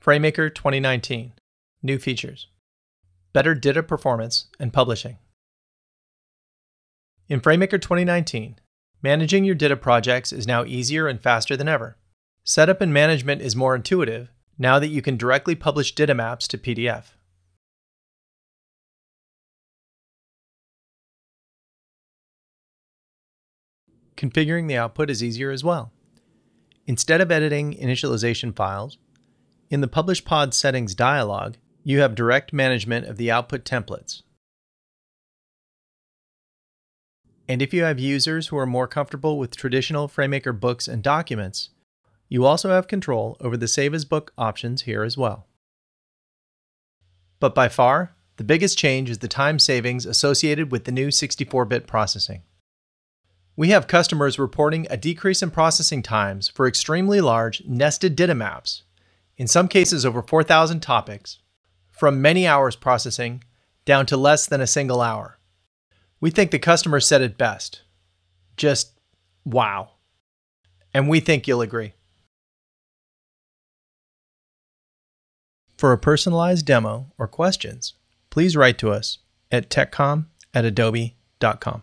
FrameMaker 2019 New features. Better DITA performance and publishing. In FrameMaker 2019, managing your DITA projects is now easier and faster than ever. Setup and management is more intuitive now that you can directly publish DITA maps to PDF. Configuring the output is easier as well. Instead of editing initialization files, in the Publish Pod Settings dialog, you have direct management of the output templates. And if you have users who are more comfortable with traditional FrameMaker books and documents, you also have control over the Save as Book options here as well. But by far, the biggest change is the time savings associated with the new 64 bit processing. We have customers reporting a decrease in processing times for extremely large nested DITA maps in some cases over 4,000 topics, from many hours processing down to less than a single hour. We think the customer said it best. Just wow. And we think you'll agree. For a personalized demo or questions, please write to us at techcom at adobe.com.